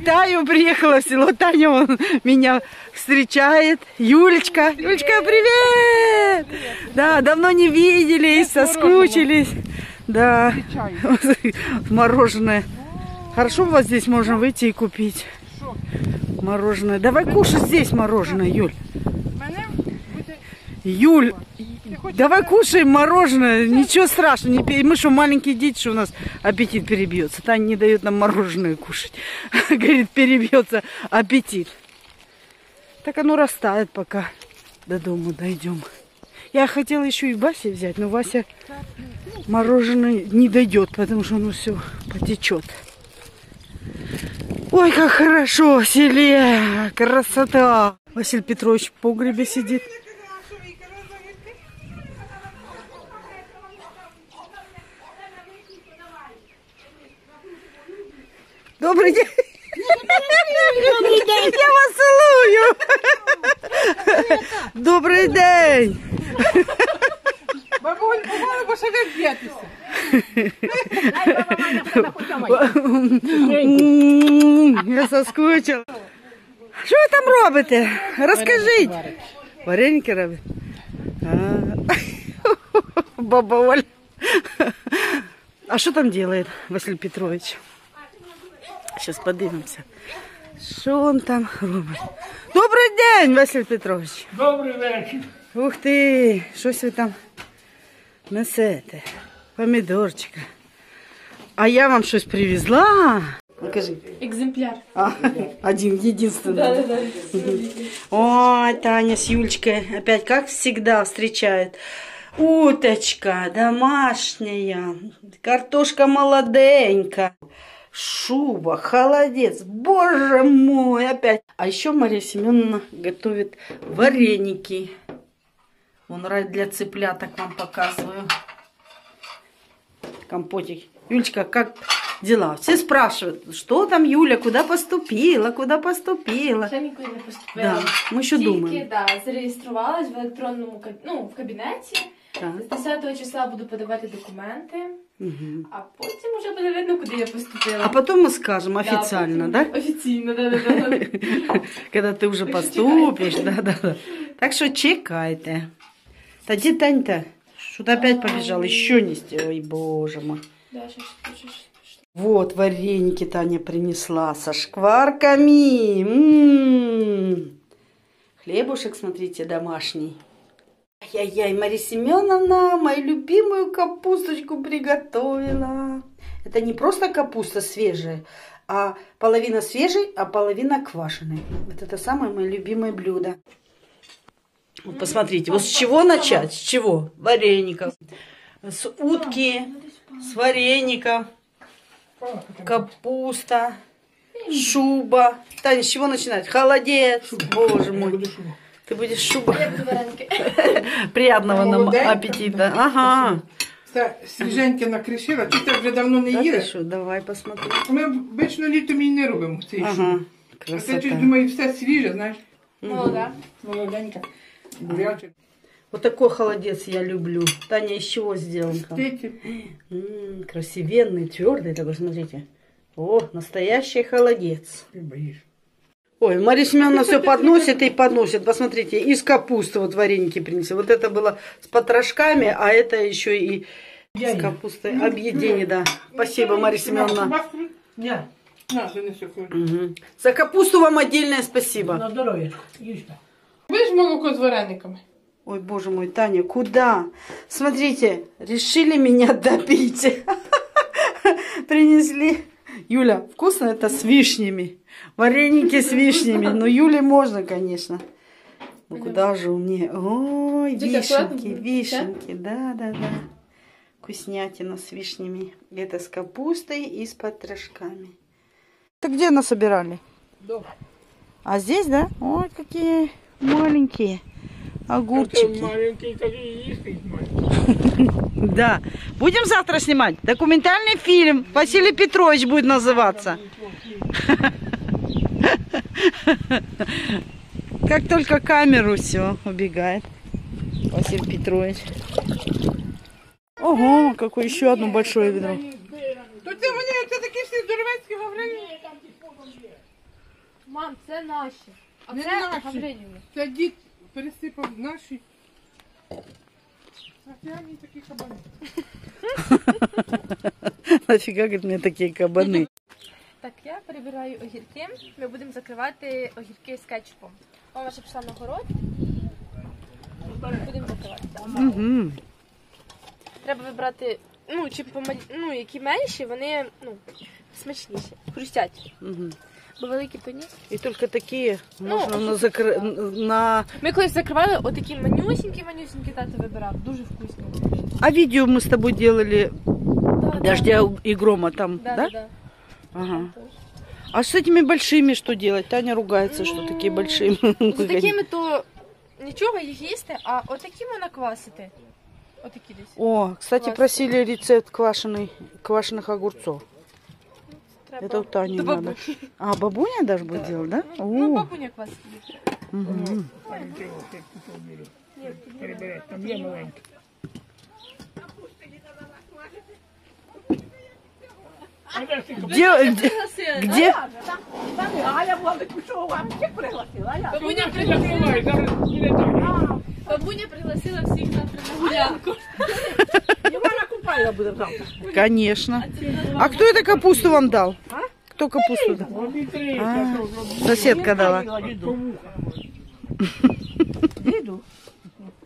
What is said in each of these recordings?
Витаю, приехала в село. Таня вон меня встречает. Юлечка. Юлечка, привет! Да, давно не виделись, соскучились. Да, мороженое. Хорошо у вас здесь можно выйти и купить мороженое. Давай кушай здесь мороженое, Юль. Юль, давай кушаем мороженое. Ничего страшного. Не пе- Мы что, маленькие дети, что у нас аппетит перебьется. Таня не дает нам мороженое кушать. Говорит, перебьется аппетит. Так оно растает, пока до дома дойдем. Я хотела еще и Васе взять, но Вася мороженое не дойдет, потому что оно все потечет. Ой, как хорошо в селе! Красота! Василий Петрович в погребе сидит. Добрый день! Я вас целую! Добрий день! бабуль, бабуль, бо ще ви б'єтеся. Я соскучила. Що ви там робите? Розкажіть. Вареники робить? А. Баба Оля. А що там делает Василь Петрович? Сейчас подивимося. Що він там робить? Добрий день, Василь Петрович. Добрий вечір. Ух ти, щось ви там несете. Помідорчика. А я вам щось привезла. Покажи. Экземпляр. А, один, единственный. Ой, Таня с Юлечкой опять, как всегда, встречает. Уточка домашняя, картошка молоденькая, шуба, холодец. Боже мой, опять. А еще Мария Семеновна готовит вареники. Вон рай для цыпляток вам показываю. Компотик. Юлечка, как дела? Все спрашивают, что там Юля, куда поступила, куда поступила. Ще нікуди не поступила. Да, ми ще Тільки, думаємо. да, зареєструвалась в електронному каб- ну, в кабінеті. Так. З 10 числа буду подавати документи, Мгм. а потім вже буде видно, куди я поступила. А потом мы скажем Да, официально, потім- да? Офіційно, да, да, да. Когда ты уже Ви поступишь, да, да, да. Так что чекайте. Та где Тань-то? Что-то опять побежал, еще не сделал. Ой, боже мой. Да, щас, щас, щас, щас. Вот вареники Таня принесла со шкварками. М-м-м. Хлебушек, смотрите, домашний. Ай-яй-яй, Мария Семеновна мою любимую капусточку приготовила. Это не просто капуста свежая, а половина свежей, а половина квашеной. Вот это самое мое любимое блюдо. Вот посмотрите, вот с чего начать? С чего? Вареников. С утки, с вареников, капуста, шуба. Таня, с чего начинать? Холодец. Боже мой. Ты будешь шуба. Я буду вареники. Приятного нам Молоденько. аппетита. Ага. Це свіженьке накришила, чи це вже давно не Да ты їли? что, давай посмотрим. Ми обично літом і не робимо цей Ага. шум. А це Красота. щось, думаю, все свіже, знаєш, Молода. молоденька. Буряче. Вот такой холодец я люблю. Таня, из чего сделан? Птиці. М, красивенный, твердый такой, смотрите. О, настоящий холодец. Ти боїш. Ой, Мария Семеновна все подносит и подносит. Посмотрите, из капусты вот вареники принесли. Вот это было с потрошками, а это еще и с капустой. Объедение, да. Спасибо, Мария Семеновна. За капусту вам отдельное спасибо. на. Ви ж молоко з варениками. Ой, боже мой, Таня, куда? Смотрите, решили меня добить. Принесли. Юля, вкусно это с вишнями. Вареники с вишнями. Ну, Юле можно, конечно. Ну, куда же мне? Ой, Дитя, вишенки, аккуратно. вишенки. Да, да, да. Вкуснятина с вишнями. Это с капустой и с потрошками. Так где нас собирали? Дома. А здесь, да? Ой, какие маленькие огурчики. Да. Будем завтра снимать документальный фильм. Василий Петрович будет называться. Как только камеру все убегает. Василий Петрович. Ого, какое еще одно большое ведро. То це вони, це такі всі здоровецькі гаврилі. Мам, це наші. А Не це наші. Гаврилівни. Це дід пересипав наші. А це вони такі кабани. Нафіга, говорит, мне такие кабаны. Так, я перебираю огірки. Ми будемо закривати огірки з кетчупом. Мама ще пішла на город. Будемо закривати. так. Угу. Треба вибрати, ну, чи помалі... ну, які менші, вони ну, смачніші, хрустять. Угу. Бо великі то ні. И только такие Ну, можно на, закр... на... Ми колись закривали, отакі манюсінькі, манюсінькі тато вибирав. Дуже вкусні. А видео мы с тобой делали Да, дождя и грома там, Да, да? да, да. Ага. А с этими большими что делать? Таня ругается, что такие большие. Ну, З такими то нічого їх їсти, а отакі можна квасити. Отакі десь. О, кстати, Класс. просили рецепт квашеной, квашеных огурцов. Треба. Это у Тани До надо. бабусі. А, бабуня даже будет делать, да? Ну, О, бабуня квасить. мгм. Перебирай, там є маленький. Где, где, где? А я була пішов, а всіх пригласила, а я. Бабуня, Ти закривай, зараз буде так. бабуня пригласила всіх завтра на гулянку. Івана Купайла буде завтра. Конечно. А кто это капусту вам дал? Кто капусту дал? Обітрися, А, що зробив. Соседка дала. Діду.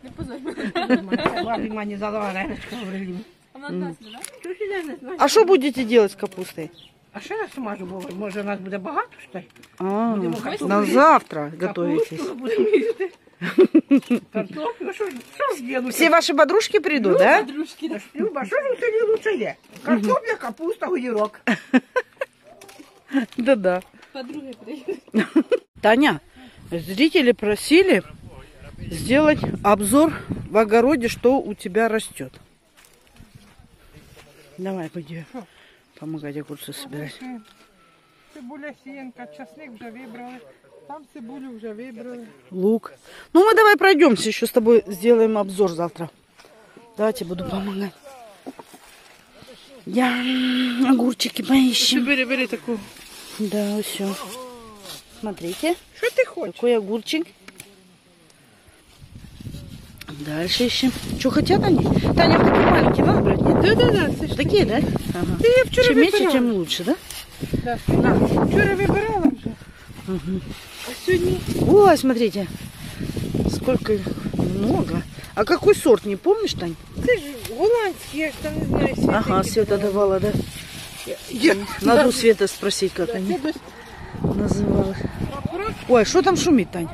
Не позор. Бабі мені задала ренечку Гаврилівну. А вона нас не знає? Чого ж я не знаю? А что будете делать с капустой? А що я смажу? Бо, Може, нас буде багато, що ли? А, Будемо картоплю на їсти. завтра готовитесь. Капусту будемо їсти. Картоплю, що ж що ж є? Ну, Все ваши подружки придут, да? Подружки. це ж, Люба, що ж у селі лучше є? Картопля, капуста, огірок. Да-да. Подруги приїдуть. Таня, зрители просили сделать обзор в огороде, что у тебя растет. Давай, пойди помогать огурцы собирать. Цибуля сіянка, часник вже вибрали. Там цибулю вже вибрали. Лук. Ну, мы давай пройдемся, еще с тобой сделаем обзор завтра. Давайте буду помогать. Я огурчики поищем. Бери, бери таку. Да, все. Смотрите, Що ти хочеш? такой огурчик. Дальше ищем. Что хотят они? Таня, вот такие маленькие надо брать, нет? Да, да, да, це ж Такие, да? Ага. Ти я вчора Чем меньше, вибирала. тем лучше, да? Да. Вчора вибирала вже. А сьогодні Ой, смотрите, сколько их много. А какой сорт, не помнишь, Тань? це ж голландські, я ж там не знаю, світ. Ага, Света давала, да? Я... Надо у Светы спросить, как Це они десь называют. прапорок, Ой, что там шумит, Тань?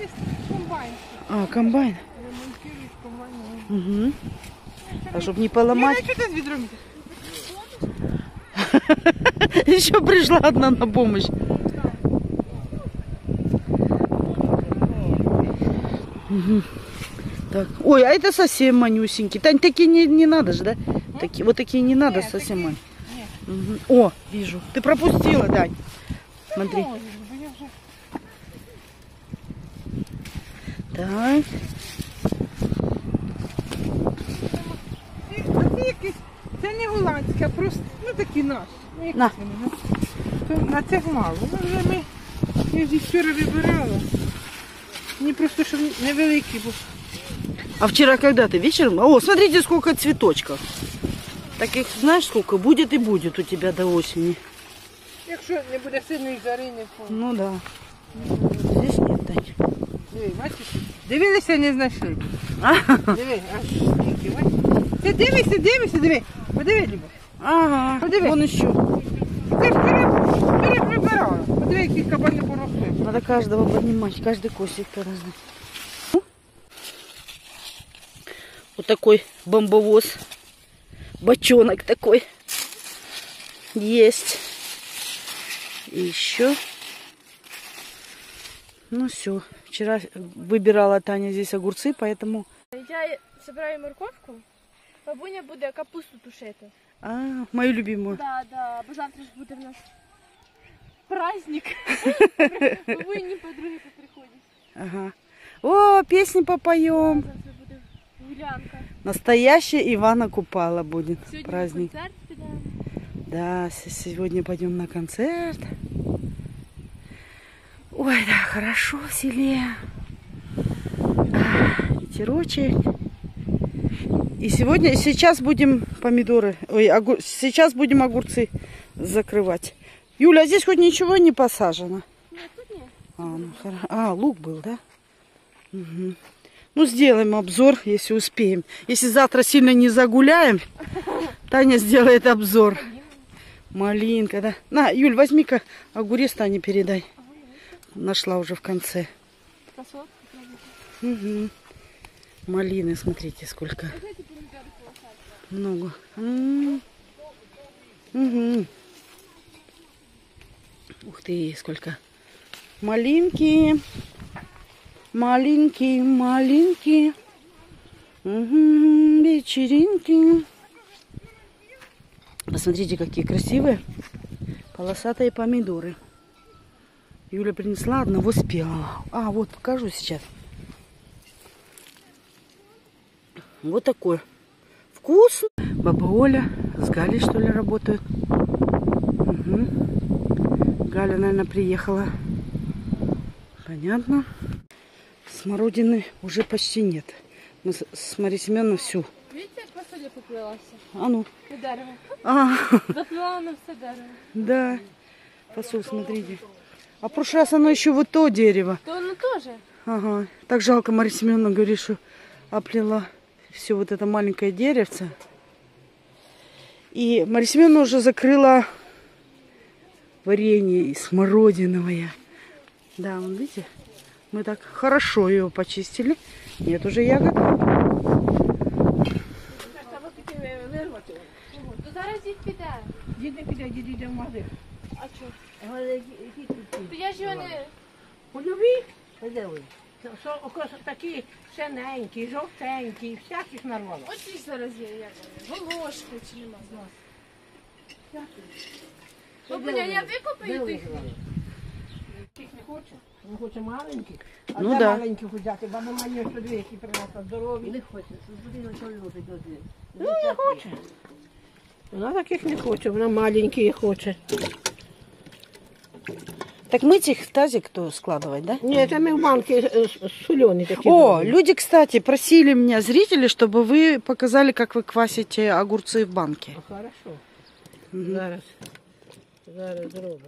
десь комбайн. А, комбайн. Угу. А чтобы не поломать. Я? Еще пришла одна на помощь. Так. Ой, а это совсем манюсенький. Тань, такие не, не надо же, да? Такие, вот такие не надо Нет, совсем. такие-. О, вижу. Ты пропустила, Дань. Смотри. Так. це не голландські, а просто, ну такі наші. Ну, які На. вони, ну? То на цих мало. Ну вже ми, я ж їх вчора вибирала. Мені просто, щоб невеликі, бо А вчера когда ты вечером? О, смотрите, сколько цветочков. Таких, знаешь, сколько будет и будет у тебя до осени. якщо не буде сильної жари, не по. Ну да. Здесь нет, Тань. Диви, бачиш? Дивилися, не знайшли. А, Диви, аж скільки, бачиш? Ти дивишся, дивишся, диви. Подиви, Люба. Ага, Подиви. вон еще. Ти ж вчора прибирала. Подиви, які кабани поросли. Надо каждого поднимать, каждый кустик-то разный. Вот такой бомбовоз. Бочонок такой. Есть. И еще. Ну все. Вчера выбирала Таня здесь огурцы, поэтому... Я збираю морковку. Бабуня буде капусту тушити. А, мою любимую. Да, да, бо завтра ж буде в нас праздник. Бабуні подруги поприходять. Ага. О, песни попоем. Завтра буде гулянка. Настоящая Ивана Купала будет Сьогодні на праздник. концерт підемо. Да, с- сегодня пойдем на концерт. Ой, да, хорошо в селе. А, Ветерочек. И сегодня, сейчас будем помидоры, ой, огур- сейчас будем огурцы закрывать. Юля, а здесь хоть ничего не посажено? А, ну, хоро- а, лук был, да? Мгм. Ну, сделаем обзор, если успеем. Если завтра сильно не загуляем, Таня сделает обзор. Малинка, да. На, Юль, возьми-ка огурец Тане передай. Нашла уже в конце. Мгм. Малины, смотрите, сколько. Много. Мгм. Ух ты, сколько. Малинки. Маленькие, маленькие. Мгм, Вечеринки. Посмотрите, какие красивые полосатые помидоры. Юля принесла одного спелого. А, вот покажу сейчас. Вот такой. Вкус. Баба Оля с Галей, что ли, работают. Мгм. Галя, наверное, приехала. Понятно. Смородины уже почти нет. Мы с, Марией Семеновной всю. Видите, як фасоля поплилася? А ну. Дерево. А, Заплила на все дерево. да. Фасоль, смотрите. А в прошлый раз оно еще вот то дерево. То воно теж. Ага. Так жалко, Мария Семеновна говорит, что оплела все вот это маленькое деревце. И Мария Семеновна уже закрыла варенье смородиновое. Да, вон, видите, мы так хорошо ее почистили. Нет уже ягод. Треба піти вирвати. То зараз їх піде. Дід не піде, дід йде в магазин. А чого? Але які тут ці? То я ж його не... Польові? Де ви? Що- окос такі синенькі, жовтенькі, всяких нарвало. Ось їх зараз є, як вони. Волошки чи нема. Бабуля, я викопаю тих. Їх не хоче. Він хоче маленькі. А Ну де да. маленькі взяти? Баба має що дві, які принесла здорові. Не хоче. Ну, не хоче. Вона таких не хоче, вона маленькі хоче. Так мыть их в тазик кто складывать, да? Ні, це ми в банки сольоні такі. О, зробили. люди, кстати, просили меня, зрители, чтобы вы показали, как вы квасите огурцы в банке. Хорошо. Зараз. Зараз зробимо.